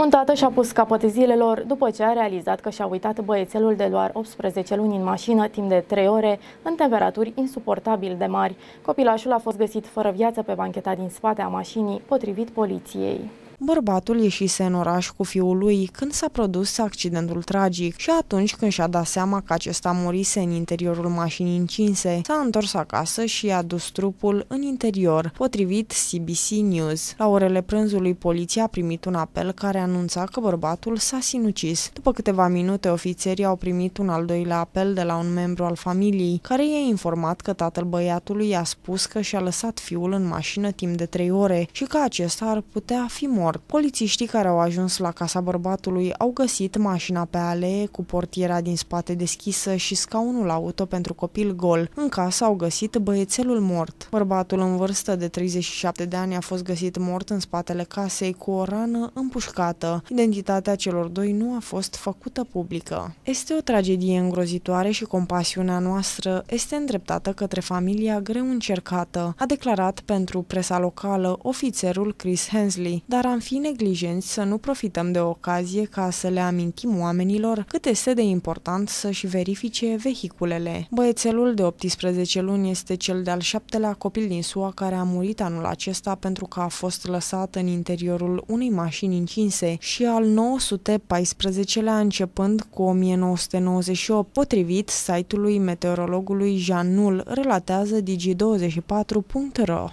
Un tată și-a pus capăt zilelor după ce a realizat că și-a uitat băiețelul de doar 18 luni în mașină timp de 3 ore în temperaturi insuportabil de mari. Copilașul a fost găsit fără viață pe bancheta din spate a mașinii, potrivit poliției. Bărbatul ieșise în oraș cu fiul lui când s-a produs accidentul tragic și atunci când și-a dat seama că acesta murise în interiorul mașinii încinse, s-a întors acasă și a dus trupul în interior, potrivit CBC News. La orele prânzului, poliția a primit un apel care anunța că bărbatul s-a sinucis. După câteva minute, ofițerii au primit un al doilea apel de la un membru al familiei, care i-a informat că tatăl băiatului i-a spus că și-a lăsat fiul în mașină timp de trei ore și că acesta ar putea fi mort mort. Polițiștii care au ajuns la casa bărbatului au găsit mașina pe alee cu portiera din spate deschisă și scaunul auto pentru copil gol. În casă au găsit băiețelul mort. Bărbatul în vârstă de 37 de ani a fost găsit mort în spatele casei cu o rană împușcată. Identitatea celor doi nu a fost făcută publică. Este o tragedie îngrozitoare și compasiunea noastră este îndreptată către familia greu încercată, a declarat pentru presa locală ofițerul Chris Hensley, dar am fi neglijenți să nu profităm de ocazie ca să le amintim oamenilor cât este de important să-și verifice vehiculele. Băiețelul de 18 luni este cel de-al șaptelea copil din SUA care a murit anul acesta pentru că a fost lăsat în interiorul unei mașini încinse și al 914-lea începând cu 1998, potrivit site-ului meteorologului Jean Null, relatează Digi24.ro.